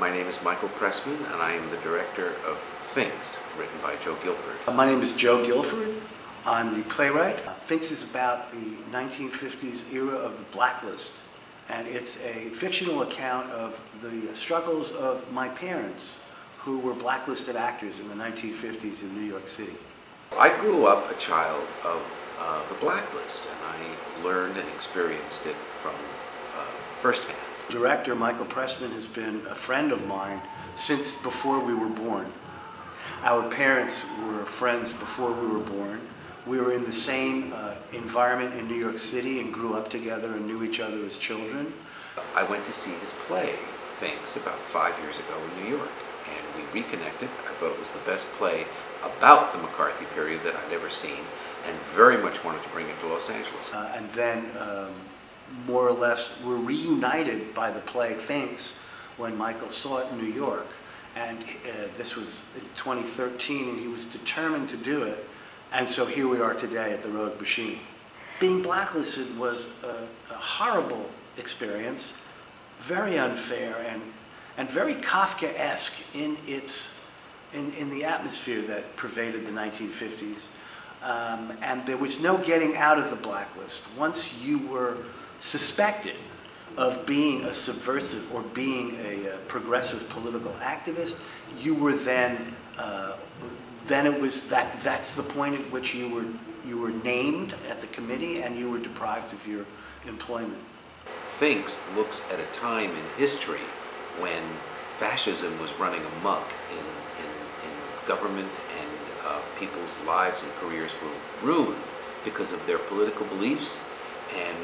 My name is Michael Pressman, and I am the director of Finks, written by Joe Gilford. Uh, My name is Joe Gilford. I'm the playwright. Uh, Finks is about the 1950s era of the blacklist, and it's a fictional account of the struggles of my parents, who were blacklisted actors in the 1950s in New York City. I grew up a child of uh, the blacklist, and I learned and experienced it from uh, firsthand. Director Michael Pressman has been a friend of mine since before we were born. Our parents were friends before we were born. We were in the same uh, environment in New York City and grew up together and knew each other as children. I went to see his play, Finks, about five years ago in New York, and we reconnected. I thought it was the best play about the McCarthy period that I'd ever seen, and very much wanted to bring it to Los Angeles. Uh, and then, um, more or less, were reunited by the play Finks when Michael saw it in New York. And uh, this was in 2013, and he was determined to do it. And so here we are today at the Rogue Machine. Being blacklisted was a, a horrible experience, very unfair, and, and very Kafkaesque in its in, in the atmosphere that pervaded the 1950s. Um, and there was no getting out of the blacklist. Once you were suspected of being a subversive or being a, uh progressive political activist, you were then, uh, then it was that, that's the point at which you were, you were named at the committee and you were deprived of your employment. Finks looks at a time in history when fascism was running amok in, in, in government and uh, people's lives and careers were ruined because of their political beliefs and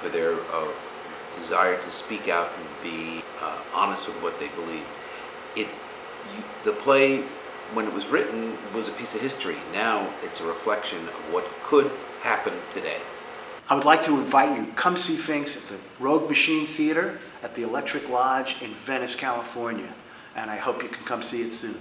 for their uh, desire to speak out and be uh, honest with what they believe. It, you, the play, when it was written, was a piece of history. Now it's a reflection of what could happen today. I would like to invite you, come see Finks at the Rogue Machine Theater at the Electric Lodge in Venice, California. And I hope you can come see it soon.